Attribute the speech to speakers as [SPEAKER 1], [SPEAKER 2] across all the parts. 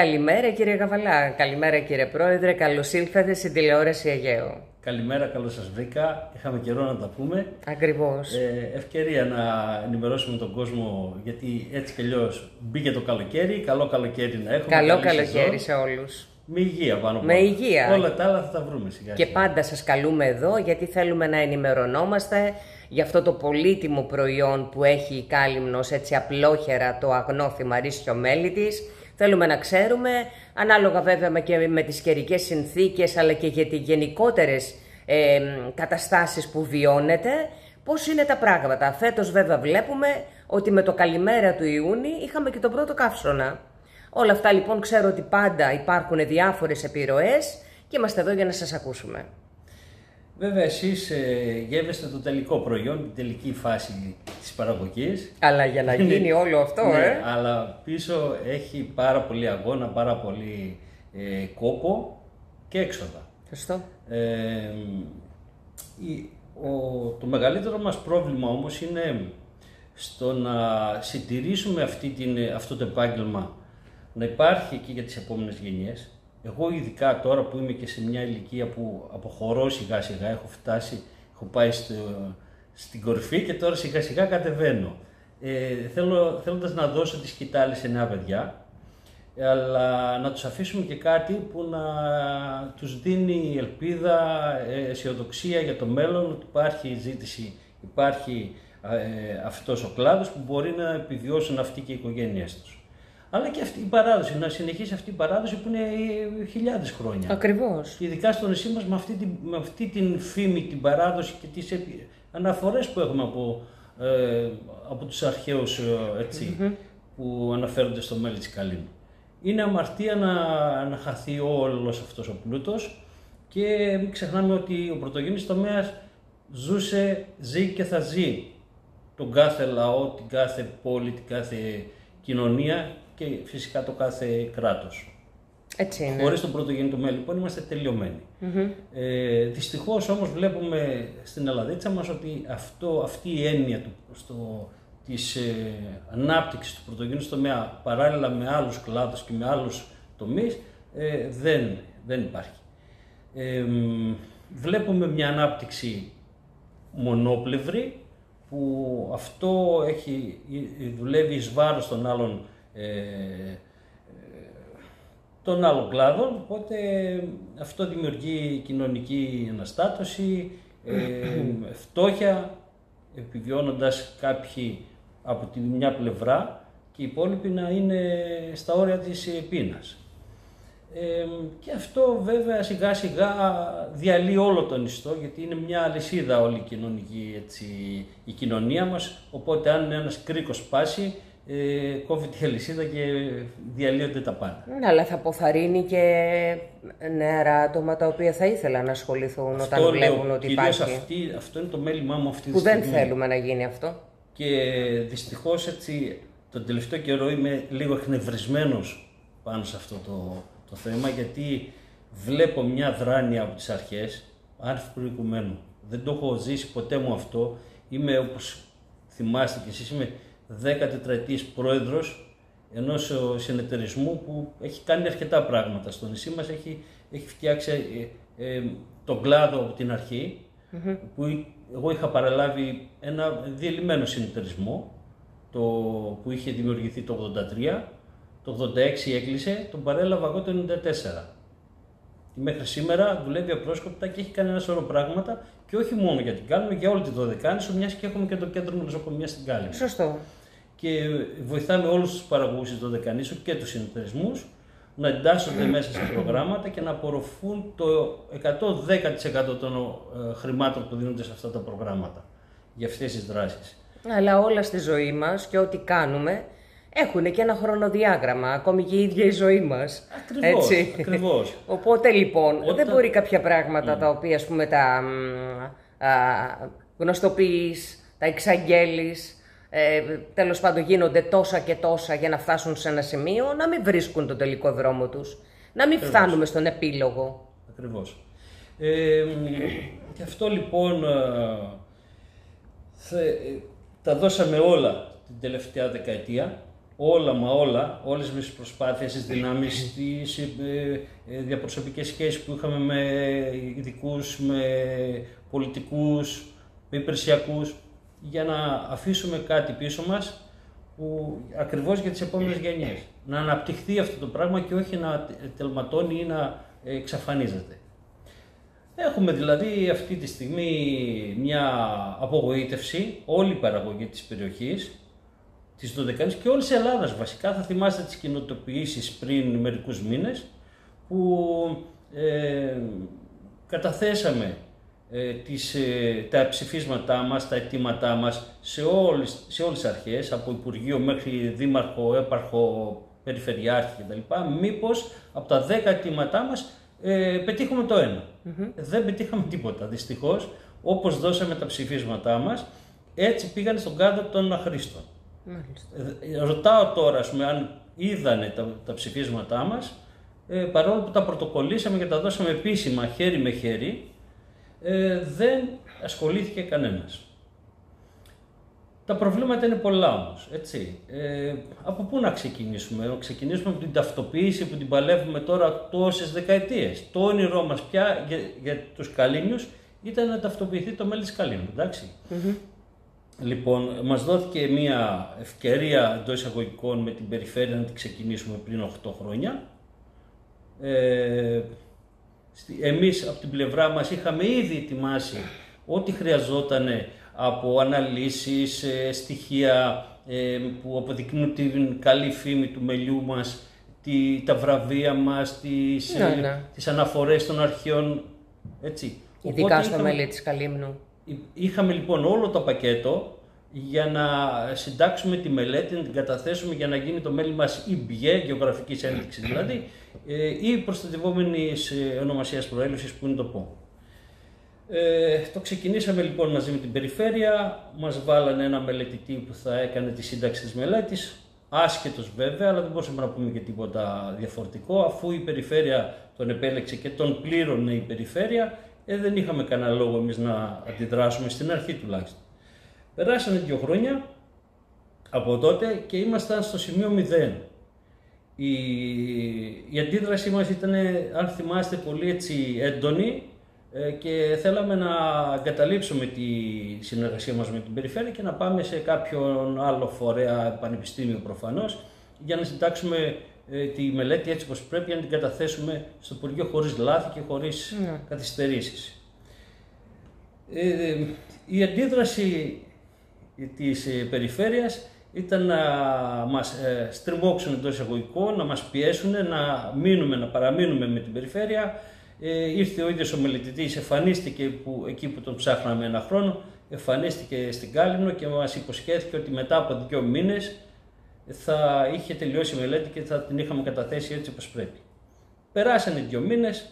[SPEAKER 1] Καλημέρα κύριε Γαβαλά, καλημέρα κύριε Πρόεδρε, καλώς ήλθατε στην τηλεόραση Αιγαίο.
[SPEAKER 2] Καλημέρα, καλώς σας βρήκα. Είχαμε καιρό να τα πούμε.
[SPEAKER 1] Ακριβώς.
[SPEAKER 2] Ε, ευκαιρία να ενημερώσουμε τον κόσμο, γιατί έτσι κι αλλιώς μπήκε το καλοκαίρι. Καλό καλοκαίρι να έχουμε.
[SPEAKER 1] Καλό
[SPEAKER 2] καλή
[SPEAKER 1] καλοκαίρι
[SPEAKER 2] σεζόν.
[SPEAKER 1] σε όλους.
[SPEAKER 2] Με υγεία πάνω
[SPEAKER 1] Με
[SPEAKER 2] πάνω.
[SPEAKER 1] υγεία.
[SPEAKER 2] Όλα τα άλλα θα τα βρούμε σιγά
[SPEAKER 1] Και
[SPEAKER 2] σιγά.
[SPEAKER 1] πάντα σας καλούμε εδώ γιατί θέλουμε να ενημερωνόμαστε για αυτό το πολύτιμο προϊόν που έχει η Κάλυμνος έτσι απλόχερα το αγνώθι ρίσιο μέλι της. Θέλουμε να ξέρουμε, ανάλογα βέβαια με και με τις καιρικές συνθήκες αλλά και για τις γενικότερες ε, καταστάσεις που βιώνετε, πώς είναι τα πράγματα. Φέτος βέβαια βλέπουμε ότι με το καλημέρα του Ιούνιου είχαμε και τον πρώτο καύσωνα. Όλα αυτά λοιπόν ξέρω ότι πάντα υπάρχουν διάφορες επιρροές και είμαστε εδώ για να σας ακούσουμε.
[SPEAKER 2] Βέβαια, εσείς ε, γεύεστε το τελικό προϊόν, την τελική φάση της παραγωγής.
[SPEAKER 1] Αλλά για να γίνει όλο αυτό,
[SPEAKER 2] ναι,
[SPEAKER 1] ε.
[SPEAKER 2] Αλλά πίσω έχει πάρα πολύ αγώνα, πάρα πολύ ε, κόπο και έξοδα.
[SPEAKER 1] Σωστό.
[SPEAKER 2] Ε, η- ο, το μεγαλύτερο μας πρόβλημα όμως είναι στο να συντηρήσουμε αυτή την, αυτό το επάγγελμα να υπάρχει και για τις επόμενες γενιές. Εγώ ειδικά τώρα που είμαι και σε μια ηλικία που αποχωρώ σιγά σιγά, έχω φτάσει, έχω πάει στο, στην κορυφή και τώρα σιγά σιγά κατεβαίνω. Ε, θέλω, θέλοντας να δώσω τη σκητάλη σε νέα παιδιά, αλλά να τους αφήσουμε και κάτι που να τους δίνει ελπίδα, ε, αισιοδοξία για το μέλλον, ότι υπάρχει ζήτηση, υπάρχει ε, αυτός ο κλάδος που μπορεί να επιβιώσουν αυτοί και οι οικογένειές τους. Αλλά και αυτή η παράδοση, να συνεχίσει αυτή η παράδοση που είναι ε, χιλιάδες χρόνια.
[SPEAKER 1] Ακριβώς.
[SPEAKER 2] Και ειδικά στο νησί μας με αυτή, την, με αυτή την φήμη, την παράδοση και τις επι- αναφορές που έχουμε από, ε, από τους αρχαίους ε, έτσι, που αναφέρονται στο μέλη της Καλίνου. Είναι αμαρτία να, να χαθεί όλος αυτός ο πλούτος και μην ξεχνάμε ότι ο πρωτογενής τομέας ζούσε, ζει και θα ζει τον κάθε λαό, την κάθε πόλη, την κάθε κοινωνία και φυσικά το κάθε κράτος.
[SPEAKER 1] Έτσι είναι.
[SPEAKER 2] Χωρίς τον πρωτογενή τομέα λοιπόν είμαστε τελειωμένοι. Ε, δυστυχώς όμως βλέπουμε στην Ελλαδίτσα μας ότι αυτό, αυτή η έννοια του, στο, της ε, ανάπτυξης του πρωτογενού τομέα παράλληλα με άλλους κλάδους και με άλλους τομείς ε, δεν, δεν υπάρχει. Ε, μ, βλέπουμε μια ανάπτυξη μονόπλευρη που αυτό έχει, ε, δουλεύει εις βάρος των άλλων ε, των άλλων κλάδων, οπότε αυτό δημιουργεί κοινωνική αναστάτωση, ε, φτώχεια, επιβιώνοντας κάποιοι από τη μια πλευρά και οι υπόλοιποι να είναι στα όρια της ε, πείνας. Ε, και αυτό βέβαια σιγά σιγά διαλύει όλο τον ιστό γιατί είναι μια αλυσίδα όλη η κοινωνική έτσι, η κοινωνία μας οπότε αν ένας κρίκος σπάσει ε, κόβει τη αλυσίδα και διαλύονται τα πάντα.
[SPEAKER 1] Ναι, αλλά θα αποθαρρύνει και νεαρά άτομα τα οποία θα ήθελαν να ασχοληθούν όταν
[SPEAKER 2] λέω,
[SPEAKER 1] βλέπουν ότι
[SPEAKER 2] κυρίως
[SPEAKER 1] υπάρχει.
[SPEAKER 2] αυτή, αυτό είναι το μέλημά μου αυτή τη
[SPEAKER 1] Που δεν
[SPEAKER 2] στιγμή.
[SPEAKER 1] θέλουμε να γίνει αυτό.
[SPEAKER 2] Και δυστυχώς έτσι τον τελευταίο καιρό είμαι λίγο εκνευρισμένος πάνω σε αυτό το, το θέμα γιατί βλέπω μια δράνεια από τις αρχές άρθρου προηγουμένου. Δεν το έχω ζήσει ποτέ μου αυτό. Είμαι όπως θυμάστε και εσείς είμαι 14 ετής πρόεδρος ενός ε, συνεταιρισμού που έχει κάνει αρκετά πράγματα στο νησί μας. Έχει, έχει φτιάξει ε, ε, τον κλάδο από την αρχή που εγώ είχα παραλάβει ένα διελειμμένο συνεταιρισμό το, που είχε δημιουργηθεί το 83, το 86 έκλεισε, τον παρέλαβα εγώ το 94. Και μέχρι σήμερα δουλεύει απρόσκοπτα και έχει κάνει ένα σωρό πράγματα και όχι μόνο για την Κάλυμνο, για όλη τη Δωδεκάνησο, μιας και έχουμε και το κέντρο νοσοκομείας στην Κάλυμνο.
[SPEAKER 1] Σωστό.
[SPEAKER 2] Και βοηθάμε όλους τους παραγωγούς της Δωδεκανήσου και τους συνεταιρισμούς να εντάσσονται μέσα σε προγράμματα και να απορροφούν το 110% των ε, χρημάτων που δίνονται σε αυτά τα προγράμματα για αυτές τις δράσεις.
[SPEAKER 1] Αλλά όλα στη ζωή μας και ό,τι κάνουμε έχουν και ένα χρονοδιάγραμμα, ακόμη και η ίδια η ζωή μας.
[SPEAKER 2] Ακριβώς, ακριβώς.
[SPEAKER 1] Οπότε λοιπόν δεν
[SPEAKER 2] Όταν-
[SPEAKER 1] μπορεί κάποια πράγματα τα οποία ας πούμε τα μ, α, γνωστοποιείς, τα εξαγγέλεις, ε, τέλος πάντων γίνονται τόσα και τόσα για να φτάσουν σε ένα σημείο, να μην βρίσκουν τον τελικό δρόμο τους. Να μην φτάνουμε στον επίλογο.
[SPEAKER 2] Ακριβώς. Ε, γι' αυτό λοιπόν ε, θε- ε, τα δώσαμε όλα την τελευταία δεκαετία όλα μα όλα, όλες τις προσπάθειες, τις δυνάμεις, τις ε, ε, διαπροσωπικές σχέσεις που είχαμε με ειδικούς, με πολιτικούς, με υπηρεσιακούς, για να αφήσουμε κάτι πίσω μας που ακριβώς για τις επόμενες γενιές. Να αναπτυχθεί αυτό το πράγμα και όχι να τελματώνει ή να εξαφανίζεται. Έχουμε δηλαδή αυτή τη στιγμή μια απογοήτευση, όλη η παραγωγή της περιοχής, της Δωδεκανής και όλης της Ελλάδας βασικά. Θα θυμάστε τις κοινοτοποιήσεις πριν μερικούς μήνες που ε, καταθέσαμε ε, τις, ε, τα ψηφίσματά μας, τα αιτήματά μας σε όλες, σε όλες τις αρχές, από Υπουργείο μέχρι Δήμαρχο, Έπαρχο, Περιφερειάρχη κτλ. Μήπως από τα 10 αιτήματά μας ε, πετύχουμε το ενα Δεν πετύχαμε τίποτα. Δυστυχώς, όπως δώσαμε τα ψηφίσματά μας, έτσι πήγαν στον κάδο των αχρήστων. Ε, ρωτάω τώρα, ας πούμε, αν είδανε τα, τα ψηφίσματά μας, ε, παρόλο που τα πρωτοκολλήσαμε και τα δώσαμε επίσημα χέρι με χέρι, ε, δεν ασχολήθηκε κανένας. Τα προβλήματα είναι πολλά όμως. Ε, από πού να ξεκινήσουμε, να ξεκινήσουμε από την ταυτοποίηση που την παλεύουμε τώρα τόσες δεκαετίες. Το όνειρό μας πια για, για τους Καλίνιους ήταν να ταυτοποιηθεί το μέλη της Καλίνου. Λοιπόν, μας δόθηκε μια ευκαιρία εντός εισαγωγικών με την περιφέρεια να την ξεκινήσουμε πριν 8 χρόνια. Ε, εμείς από την πλευρά μας είχαμε ήδη ετοιμάσει ό,τι χρειαζόταν από αναλύσεις, ε, στοιχεία ε, που αποδεικνύουν την καλή φήμη του μελιού μας, τη, τα βραβεία μας, τις, ναι, ε, ναι. τις αναφορές των αρχαίων, έτσι.
[SPEAKER 1] Ειδικά στο μέλι της Καλύμνου.
[SPEAKER 2] Είχαμε λοιπόν όλο το πακέτο για να συντάξουμε τη μελέτη, να την καταθέσουμε για να γίνει το μέλη μας BIE, γεωγραφικής ένδειξης δηλαδή, ή προστατευόμενης ονομασίας προέλευσης που είναι το ΠΟ. Ε, το ξεκινήσαμε λοιπόν μαζί με την περιφέρεια, μας βάλανε ένα μελετητή που θα έκανε τη σύνταξη της μελέτης, άσχετος βέβαια, αλλά δεν μπορούσαμε να πούμε και τίποτα διαφορετικό, αφού η περιφέρεια τον επέλεξε και τον πλήρωνε η περιφέρεια, ε, δεν είχαμε κανένα λόγο εμείς να αντιδράσουμε στην αρχή τουλάχιστον. Περάσανε δύο χρόνια από τότε και ήμασταν στο σημείο 0. Η, η αντίδρασή μας ήταν, αν θυμάστε, πολύ έτσι έντονη, ε, και θέλαμε να εγκαταλείψουμε τη συνεργασία μας με την περιφέρεια και να πάμε σε κάποιον άλλο φορέα, πανεπιστήμιο προφανώς, για να συντάξουμε ε, τη μελέτη έτσι όπως πρέπει, για να την καταθέσουμε στο Υπουργείο χωρίς λάθη και χωρίς ναι. καθυστερήσεις. Ε, η αντίδραση της περιφέρειας ήταν να μας στριμώξουν εντός εισαγωγικών, να μας πιέσουν, να μείνουμε, να παραμείνουμε με την περιφέρεια, ε, ήρθε ο ίδιος ο μελετητής, εμφανίστηκε που, εκεί που τον ψάχναμε ένα χρόνο, εμφανίστηκε στην Κάλυμνο και μας υποσχέθηκε ότι μετά από δύο μήνες θα είχε τελειώσει η μελέτη και θα την είχαμε καταθέσει έτσι όπως πρέπει. Περάσανε δύο μήνες,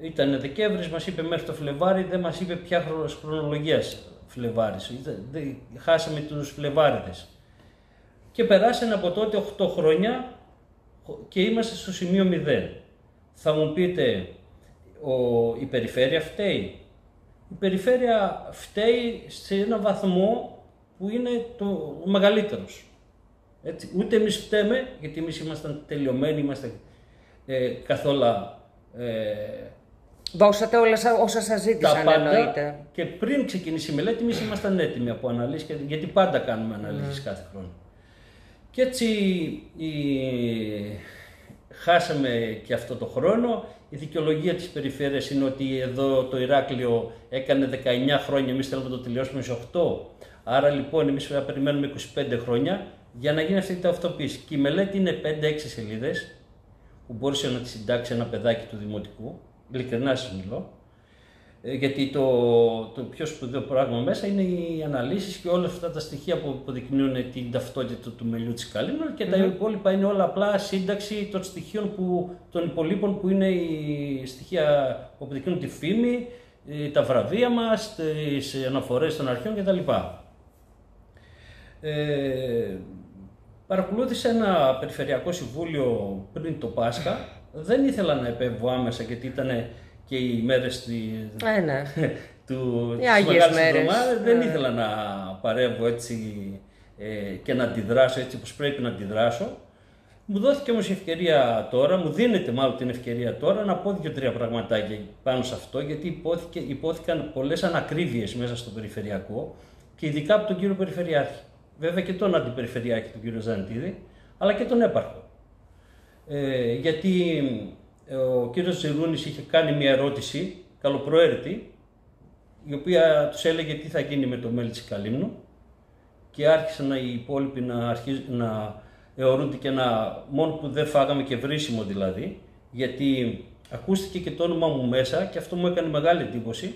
[SPEAKER 2] ήταν Δεκέμβρης, μας είπε μέχρι το Φλεβάρι, δεν μας είπε ποια χρονολογίας Φλεβάρης, χάσαμε τους Φλεβάριδες. Και περάσανε από τότε 8 χρόνια και είμαστε στο σημείο 0. Θα μου πείτε, ο, η περιφέρεια φταίει; Η περιφέρεια φταίει σε ένα βαθμό που είναι το, ο μεγαλύτερος. Έτσι. Ούτε εμείς φταίμε, γιατί εμείς ήμασταν τελειωμένοι, είμαστε ε, καθόλου... Ε,
[SPEAKER 1] Δώσατε όλα όσα σας ζήτησαν εννοείται.
[SPEAKER 2] Και πριν ξεκινήσει η μελέτη, εμείς ήμασταν έτοιμοι από αναλύσεις, γιατί πάντα κάνουμε αναλύσεις mm. κάθε χρόνο. Και έτσι η... χάσαμε και αυτό το χρόνο. Η δικαιολογία της περιφέρειας είναι ότι εδώ το Ηράκλειο έκανε 19 χρόνια, εμείς θέλουμε να το τελειώσουμε σε 8. Άρα λοιπόν εμείς θα περιμένουμε 25 χρόνια για να γίνει αυτή η ταυτοποίηση. Και η μελέτη είναι 5-6 σελίδες που μπορούσε να τη συντάξεις ένα παιδάκι του Δημοτικού, ειλικρινά σας μιλώ, ε, γιατί το, το πιο σπουδαίο πράγμα μέσα είναι οι αναλύσεις και όλα αυτά τα στοιχεία που αποδεικνύουν την ταυτότητα του μελιού της Καλίνου και mm-hmm. τα υπόλοιπα είναι όλα απλά σύνταξη των στοιχείων που, των υπολείπων που είναι οι στοιχεία που αποδεικνύουν τη φήμη, ε, τα βραβεία μας, τις αναφορές των αρχαίων κτλ. Ε, παρακολούθησα ένα περιφερειακό συμβούλιο πριν το Πάσχα. Δεν ήθελα να επέμβω άμεσα γιατί ήταν και οι μέρες
[SPEAKER 1] ε, ναι.
[SPEAKER 2] του, της Μεγάλης Εβδομάδας δεν ναι. ήθελα να παρέμβω έτσι ε, και να αντιδράσω έτσι όπως πρέπει να αντιδράσω. Μου δόθηκε όμως η ευκαιρία τώρα, μου δίνεται μάλλον την ευκαιρία τώρα να πω δύο-τρία πραγματάκια πάνω σε αυτό, γιατί υπόθηκε, υπόθηκαν πολλές ανακρίβειες μέσα στο περιφερειακό και ειδικά από τον κύριο Περιφερειάρχη. Βέβαια και τον αντιπεριφερειάρχη, τον κύριο Ζανιτίδη, αλλά και τον έπαρχο. Ε, γιατί ε, ο κύριος Ζηρούνης είχε κάνει μια ερώτηση, καλοπροαίρετη, η οποία τους έλεγε τι θα γίνει με το μέλι της Καλύμνου και άρχισαν οι υπόλοιποι να, αρχίζουν, να αιωρούνται και να, μόνο που δεν φάγαμε και βρίσιμο δηλαδή, γιατί ακούστηκε και το όνομα μου μέσα και αυτό μου έκανε μεγάλη εντύπωση,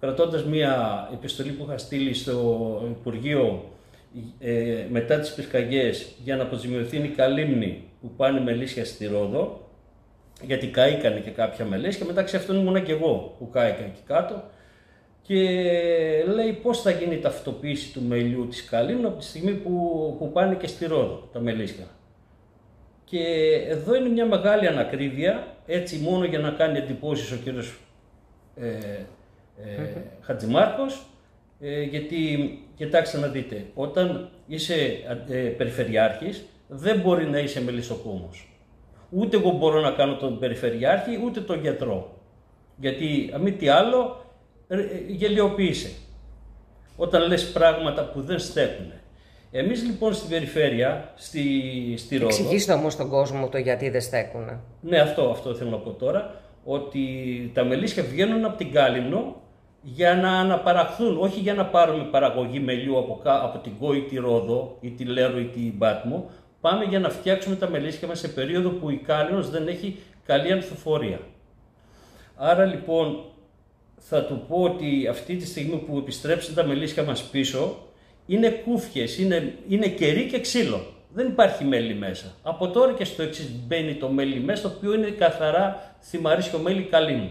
[SPEAKER 2] κρατώντας μια επιστολή που είχα στείλει στο Υπουργείο ε, μετά τις πυρκαγιές για να αποζημιωθεί η καλύμνη που πάνε μελίσια στη Ρόδο, γιατί καήκανε και κάποια μελίσια, μεταξύ αυτών ήμουνα και εγώ που κάηκα εκεί κάτω. Και λέει πώς θα γίνει η ταυτοποίηση του μελιού της καλύμνου από τη στιγμή που, που πάνε και στη Ρόδο τα μελίσια. Και εδώ είναι μια μεγάλη ανακρίβεια, έτσι μόνο για να κάνει εντυπώσεις ο κύριος ε, ε, Χατζημάρκος, ε, γιατί, κοιτάξτε να δείτε, όταν είσαι ε, περιφερειάρχης, δεν μπορεί να είσαι μελισσοκόμος. Ούτε εγώ μπορώ να κάνω τον περιφερειάρχη, ούτε τον γιατρό. Γιατί, μη τι άλλο, ε, γελιοποίησε. Όταν λες πράγματα που δεν στέκουν. Εμείς λοιπόν στην περιφέρεια, στη, στη Ρόδο...
[SPEAKER 1] Εξηγήστε όμως τον κόσμο το γιατί δεν στέκουν.
[SPEAKER 2] Ναι, αυτό, αυτό θέλω να πω τώρα. Ότι τα μελίσια βγαίνουν από την Κάλυμνο για να αναπαραχθούν, όχι για να πάρουμε παραγωγή μελιού από, από την Κό ή τη Ρόδο ή τη Λέρο ή τη Μπάτμο, πάμε για να φτιάξουμε τα μελίσια μας σε περίοδο που η Κάλυμνος δεν έχει καλή ανθοφορία. Άρα λοιπόν θα του πω ότι αυτή τη στιγμή που επιστρέψουν τα μελίσια μας πίσω είναι κούφιες, είναι, είναι κερί και ξύλο. Δεν υπάρχει μέλι μέσα. Από τώρα και στο εξής μπαίνει το μέλι μέσα, το οποίο είναι καθαρά θυμαρίσιο μέλι καλύμου.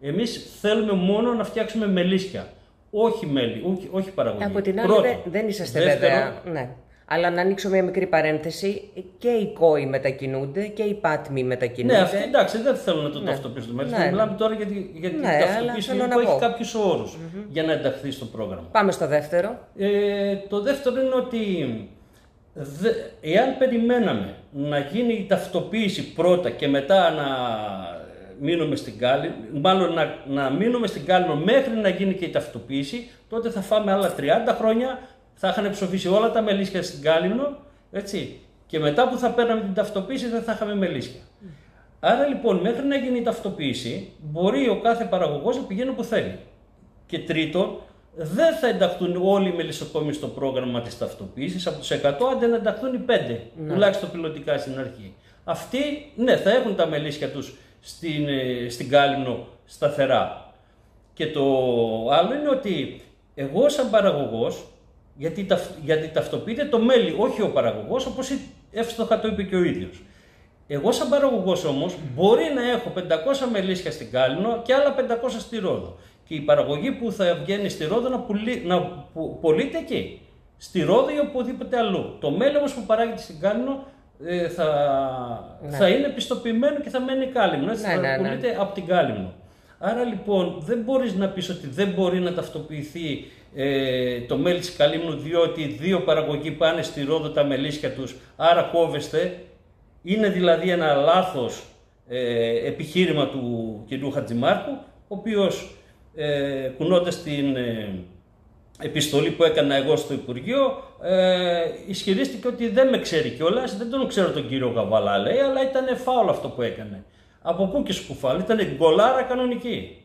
[SPEAKER 2] Εμείς θέλουμε μόνο να φτιάξουμε μελίσια. Όχι μέλι, όχι, όχι παραγωγή.
[SPEAKER 1] Από την άλλη δεν είσαστε βέβαια. Ναι. Αλλά να ανοίξω μια μικρή παρένθεση, και οι κόοι μετακινούνται και οι πάτμοι μετακινούνται.
[SPEAKER 2] Ναι, αυτή, εντάξει, δεν θέλω να το ναι. ταυτοποιήσουμε. Ναι, ναι. Μιλάμε τώρα για, για την ναι, ταυτοποίηση που έχει κάποιου όρου mm-hmm. για να ενταχθεί στο πρόγραμμα.
[SPEAKER 1] Πάμε στο δεύτερο.
[SPEAKER 2] Ε, το δεύτερο είναι ότι δε, εάν περιμέναμε να γίνει η ταυτοποίηση πρώτα και μετά να μείνουμε στην κάλη, μάλλον να, να μείνουμε στην κάλη μέχρι να γίνει και η ταυτοποίηση, τότε θα φάμε άλλα 30 χρόνια θα είχαν ψοφήσει όλα τα μελίσια στην Κάλυμνο, έτσι. Και μετά που θα παίρναμε την ταυτοποίηση δεν θα είχαμε μελίσια. Άρα λοιπόν μέχρι να γίνει η ταυτοποίηση μπορεί ο κάθε παραγωγός να πηγαίνει όπου θέλει. Και τρίτον, δεν θα ενταχθούν όλοι οι μελισσοκόμοι στο πρόγραμμα της ταυτοποίησης, από τους 100 άντε να ενταχθούν οι 5, ναι. τουλάχιστον πιλωτικά στην αρχή. Αυτοί, ναι, θα έχουν τα μελίσια τους στην, ε, στην Κάλυμνο σταθερά. Και το άλλο είναι ότι εγώ σαν παραγωγός γιατί, γιατί ταυτοποιείται το μέλι, όχι ο παραγωγός, όπως εύστοχα το είπε και ο ίδιος. Εγώ, σαν παραγωγός όμως, μπορεί να έχω 500 μελίσια στην Κάλινο και άλλα 500 στη Ρόδο. Και η παραγωγή που θα βγαίνει στη Ρόδο να, πουλεί, να πωλείται εκεί. Στη Ρόδο ή οπουδήποτε αλλού. Το μέλι όμως που παράγεται στην Κάλινο ε, θα, ναι. θα είναι πιστοποιημένο και θα μένει κάλυμνο. Έτσι, ναι, θα ναι, ναι. πουλείται από την Κάλυμνο. Άρα λοιπόν δεν μπορείς να πεις ότι δεν μπορεί να ταυτοποιηθεί ε, το μέλι της Καλύμνου διότι δύο παραγωγοί πάνε στη Ρόδο τα μελίσια τους, άρα κόβεστε. Είναι δηλαδή ένα λάθος ε, επιχείρημα του κ. Χατζημάρκου, ο οποίος ε, κουνώντας την ε, επιστολή που έκανα εγώ στο Υπουργείο, ε, ισχυρίστηκε ότι δεν με ξέρει κιόλας, δεν τον ξέρω τον κύριο Γαβαλά, λέει, αλλά ήταν φάουλ αυτό που έκανε. Από πού και σκουφάλ, ήταν γκολάρα κανονική.